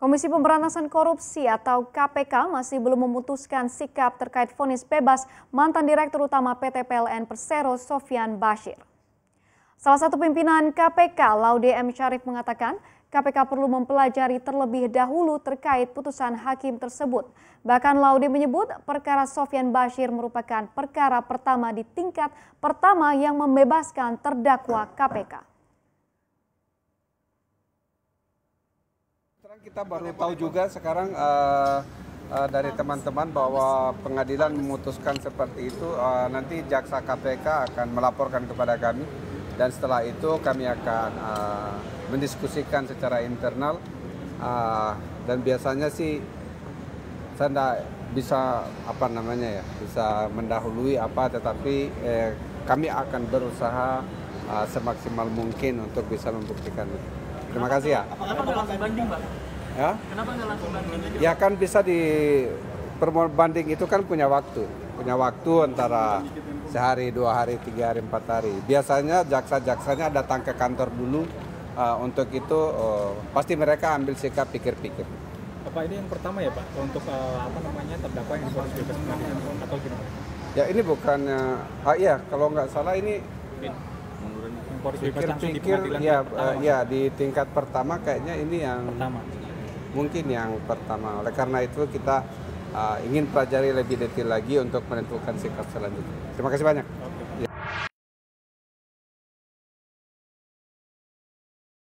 Komisi Pemberantasan Korupsi atau KPK masih belum memutuskan sikap terkait vonis bebas mantan Direktur Utama PT PLN Persero Sofian Bashir. Salah satu pimpinan KPK, Laude M. Syarif mengatakan, KPK perlu mempelajari terlebih dahulu terkait putusan hakim tersebut. Bahkan Laude menyebut perkara Sofian Bashir merupakan perkara pertama di tingkat pertama yang membebaskan terdakwa KPK. Kita baru tahu juga sekarang uh, uh, dari teman-teman bahwa pengadilan memutuskan seperti itu. Uh, nanti jaksa KPK akan melaporkan kepada kami dan setelah itu kami akan uh, mendiskusikan secara internal uh, dan biasanya sih saya tidak bisa apa namanya ya bisa mendahului apa tetapi eh, kami akan berusaha uh, semaksimal mungkin untuk bisa membuktikan itu. Terima kasih ya. Ya? Kenapa nggak langsung banding aja? Ya kan bisa di permohonan banding itu kan punya waktu, punya waktu antara sehari, dua hari, tiga hari, empat hari. Biasanya jaksa-jaksanya datang ke kantor dulu uh, untuk itu uh, pasti mereka ambil sikap pikir-pikir. Apa ini yang pertama ya Pak untuk uh, apa namanya terdakwa yang difonis bebas pengadilan atau gimana? Ya ini bukannya, ah iya kalau nggak salah ini pikir-pikir ya uh, ya di tingkat pertama kayaknya ini yang pertama. Mungkin yang pertama. Oleh karena itu kita uh, ingin pelajari lebih detail lagi untuk menentukan sikap selanjutnya. Terima kasih banyak